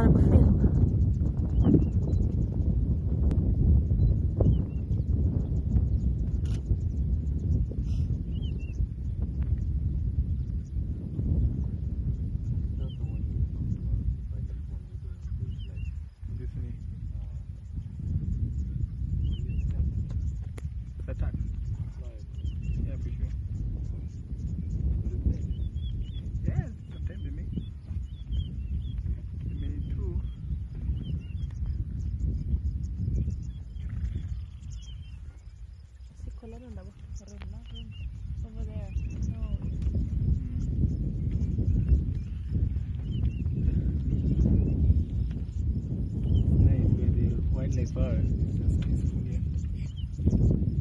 ta det på film. Satak. Over there. Nice the wildlife peaceful, yeah.